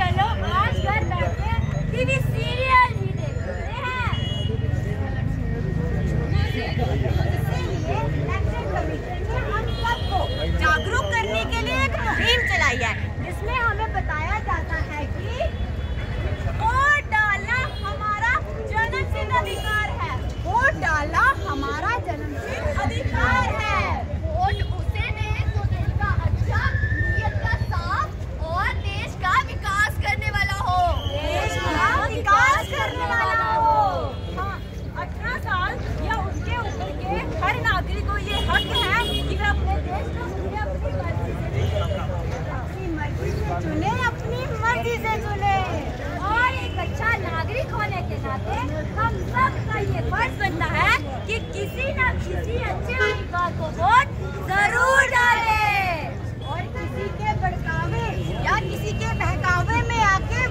Chalo. शांति से सुने। और एक अच्छा नागरिक होने के नाते हम सब का ये फ़र्ज़ बनता है कि किसी